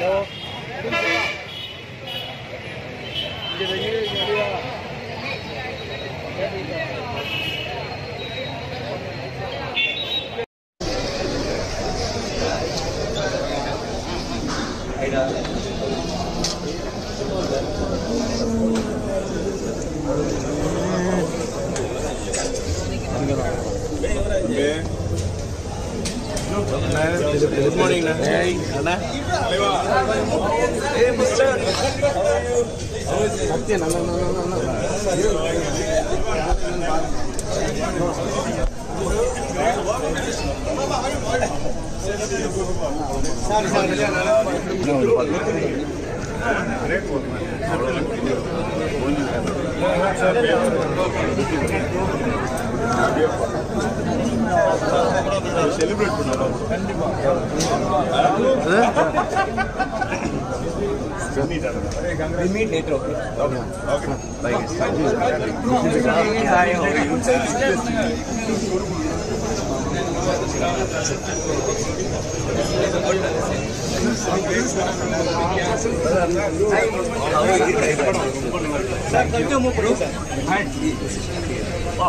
đâu giờ như như đi Hãy subscribe cho kênh Ghiền Mì Gõ Để không bỏ lỡ những video hấp dẫn Good morning, Anna. Hey, Anna. Hey, mister. Hey, no, no, no, no, no. Sorry, sorry, no, no, no. Celebrate பண்ணலாம் கண்டிப்பா meet later okay okay bye guys thank you hi हो रही sir கல்ட்டு மூ பண்ணு sir hi வா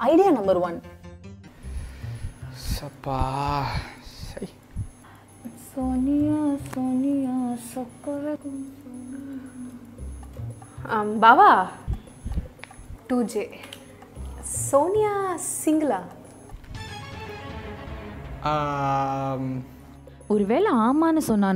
idea number one சப்பா சோனியா சோனியா சொக்கரகம் பாவா. டூ ஜே சோனியா சிங்களா? ஒருவேளை ஆமான்னு சொன்னான்